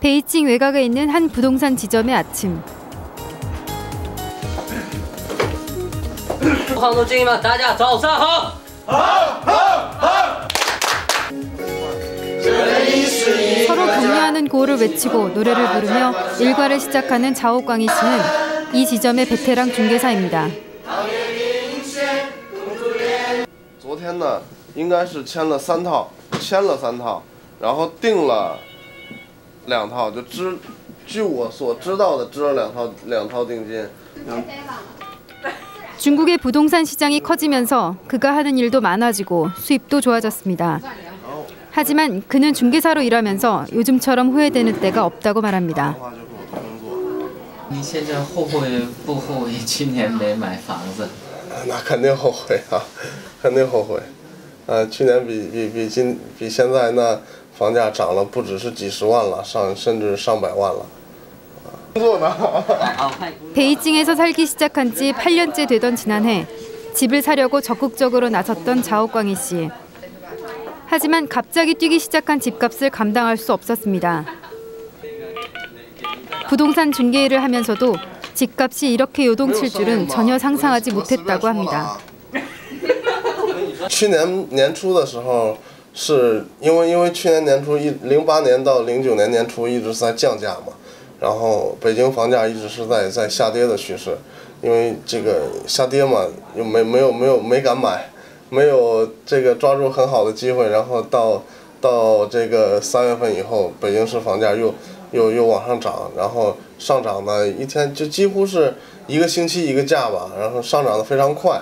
베이징 외곽에 있는 한 부동산 지점의 아침. 行动敬意们，大家早上好！ 서로 격려하는 구호를 외치고 노래를 부르며 일과를 시작하는 자오광희 씨는 이 지점의 베테랑 중개사입니다. 昨天呢，应该是签了三套，签了三套，然后定了 两套，就知据我所知道的知了两套两套定金。 중국의 부동산 시장이 커지면서 그가 하는 일도 많아지고 수입도 좋아졌습니다. 하지만 그는 중개사로 일하면서 요즘처럼 후회되는 때가 없다고 말합니다. 你现在后悔啊？肯定后悔啊！去年比比比今比现在那 房价涨了不只是几十万了，上甚至上百万了。 베이징에서 살기 시작한 지 8년째 되던 지난해 집을 사려고 적극적으로 나섰던 자오광희 씨. 하지만 갑자기 뛰기 시작한 집값을 감당할 수 없었습니다. 부동산 중개 일을 하면서도 집값이 이렇게 요동칠 줄은 전혀 상상하지 못했다고 합니다. 去年年初的时候， 是因为因为去年年初一零八年到零九年年初一直在降价嘛。然后北京房价一直是在在下跌的趋势，因为这个下跌嘛，又没没有没有没敢买，没有这个抓住很好的机会，然后到到这个三月份以后，北京市房价又又又往上涨，然后上涨呢一天就几乎是一个星期一个价吧，然后上涨的非常快，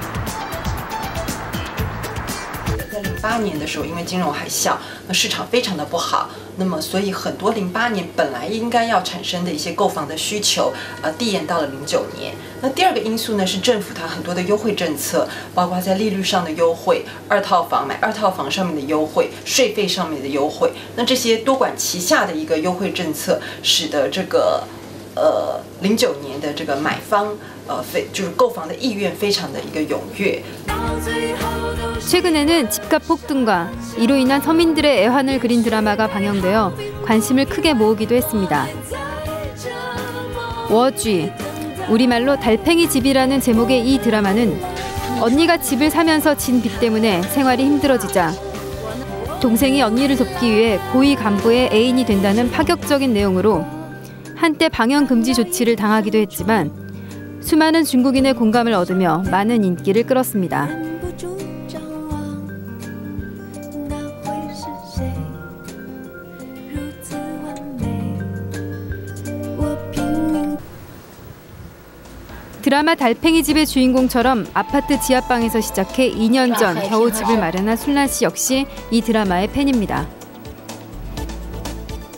八年的时候，因为金融海啸，那市场非常的不好，那么所以很多零八年本来应该要产生的一些购房的需求，呃，递延到了零九年。那第二个因素呢，是政府它很多的优惠政策，包括在利率上的优惠、二套房买二套房上面的优惠、税费上面的优惠。那这些多管齐下的一个优惠政策，使得这个呃零九年的这个买方呃非就是购房的意愿非常的一个踊跃。 최근에는 집값 폭등과 이로 인한 서민들의 애환을 그린 드라마가 방영되어 관심을 크게 모으기도 했습니다. 워쥐, 우리말로 달팽이 집이라는 제목의 이 드라마는 언니가 집을 사면서 진 빚 때문에 생활이 힘들어지자 동생이 언니를 돕기 위해 고위 간부의 애인이 된다는 파격적인 내용으로 한때 방영 금지 조치를 당하기도 했지만 수많은 중국인의 공감을 얻으며 많은 인기를 끌었습니다. 드라마 달팽이 집의 주인공처럼 아파트 지하방에서 시작해 2년 전 겨우 집을 마련한 순란 씨 역시 이 드라마의 팬입니다.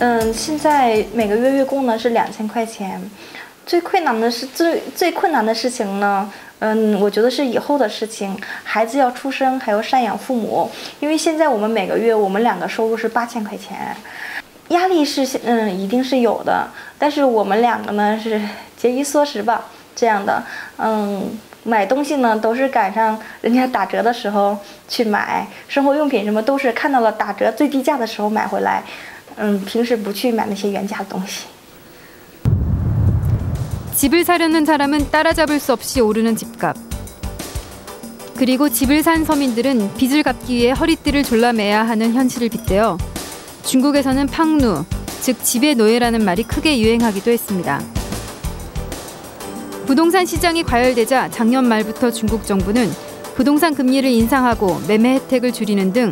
嗯,现在每个月月供呢是两千块钱。最困难的是最最困难的事情呢，嗯，我觉得是以后的事情，孩子要出生还要赡养父母，因为现在我们每个月我们两个收入是八千块钱，压力是嗯一定是有的，但是我们两个呢是节衣缩食吧这样的，嗯，买东西呢都是赶上人家打折的时候去买，生活用品什么都是看到了打折最低价的时候买回来，嗯，平时不去买那些原价的东西。 집을 사려는 사람은 따라잡을 수 없이 오르는 집값. 그리고 집을 산 서민들은 빚을 갚기 위해 허리띠를 졸라매야 하는 현실을 빗대어 중국에서는 팡누, 즉 집의 노예라는 말이 크게 유행하기도 했습니다. 부동산 시장이 과열되자 작년 말부터 중국 정부는 부동산 금리를 인상하고 매매 혜택을 줄이는 등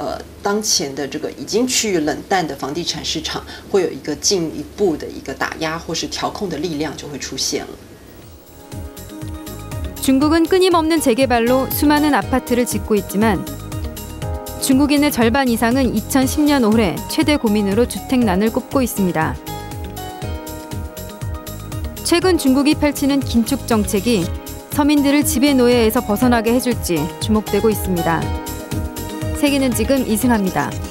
呃当前的这个已经趋于冷淡的房地产市场会有一个进一步的一个打压或是调控的力量就会出现了。 중국은 끊임없는 재개발로 수많은 아파트를 짓고 있지만 중국인의 절반 이상은 2010년 올해 최대 고민으로 주택난을 꼽고 있습니다. 최근 중국이 펼치는 긴축 정책이 서민들을 집의 노예에서 벗어나게 해줄지 주목되고 있습니다. 세계는 지금 이승합니다.